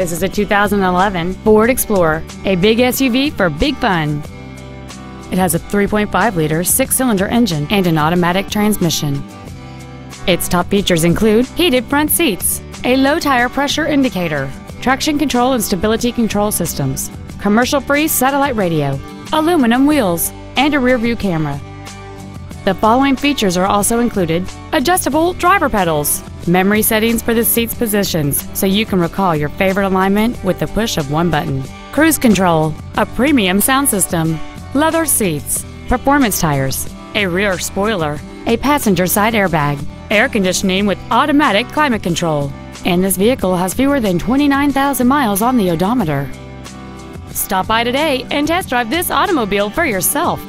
This is a 2011 Ford Explorer, a big SUV for big fun. It has a 3.5-liter six-cylinder engine and an automatic transmission. Its top features include heated front seats, a low tire pressure indicator, traction control and stability control systems, commercial-free satellite radio, aluminum wheels, and a rear-view camera. The following features are also included adjustable driver pedals, memory settings for the seat's positions so you can recall your favorite alignment with the push of one button, cruise control, a premium sound system, leather seats, performance tires, a rear spoiler, a passenger side airbag, air conditioning with automatic climate control, and this vehicle has fewer than 29,000 miles on the odometer. Stop by today and test drive this automobile for yourself.